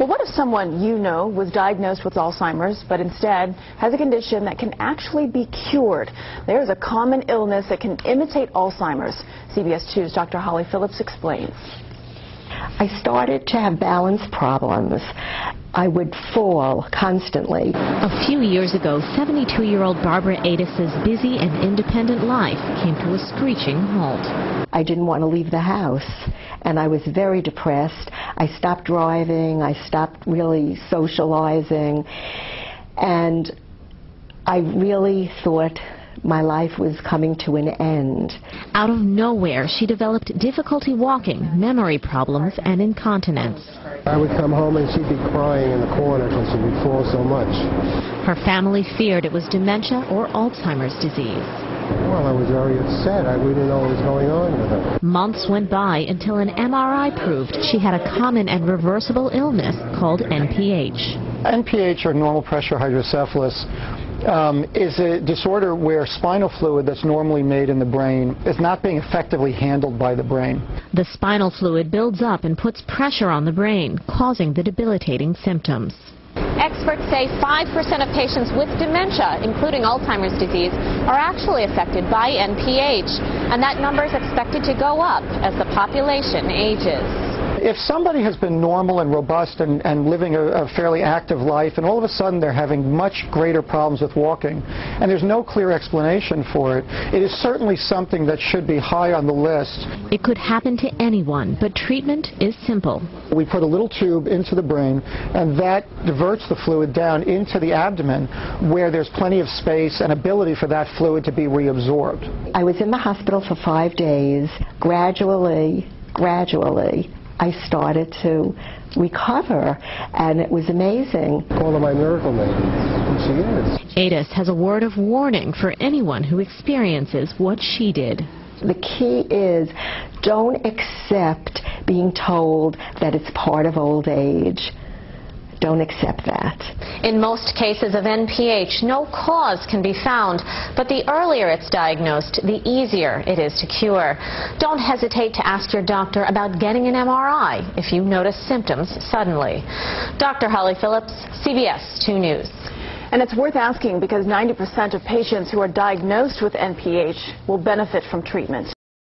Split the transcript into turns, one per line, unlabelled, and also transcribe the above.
Well, what if someone you know was diagnosed with Alzheimer's, but instead has a condition that can actually be cured? There's a common illness that can imitate Alzheimer's. CBS 2's Dr. Holly Phillips explains.
I started to have balance problems. I would fall constantly.
A few years ago, 72-year-old Barbara Adis's busy and independent life came to a screeching halt.
I didn't want to leave the house, and I was very depressed. I stopped driving. I stopped really socializing, and I really thought my life was coming to an end.
Out of nowhere, she developed difficulty walking, memory problems, and incontinence.
I would come home and she'd be crying in the corner because she would fall so much.
Her family feared it was dementia or Alzheimer's disease.
Well, I was very upset. I we didn't know what was going on with her.
Months went by until an MRI proved she had a common and reversible illness called NPH.
NPH, or normal pressure hydrocephalus, um, is a disorder where spinal fluid that's normally made in the brain is not being effectively handled by the brain.
The spinal fluid builds up and puts pressure on the brain, causing the debilitating symptoms.
Experts say 5% of patients with dementia, including Alzheimer's disease, are actually affected by NPH, and that number is expected to go up as the population ages
if somebody has been normal and robust and, and living a, a, fairly active life and all of a sudden they're having much greater problems with walking and there's no clear explanation for it, it is certainly something that should be high on the list.
It could happen to anyone, but treatment is simple.
We put a little tube into the brain and that diverts the fluid down into the abdomen where there's plenty of space and ability for that fluid to be reabsorbed.
I was in the hospital for five days. Gradually, gradually, I started to recover, and it was amazing.
Call her my miracle lady, and she is.
Adis has a word of warning for anyone who experiences what she did.
The key is don't accept being told that it's part of old age. Don't accept that.
In most cases of NPH, no cause can be found, but the earlier it's diagnosed, the easier it is to cure. Don't hesitate to ask your doctor about getting an MRI if you notice symptoms suddenly. Dr. Holly Phillips, CBS 2 News.
And it's worth asking because 90% of patients who are diagnosed with NPH will benefit from treatment.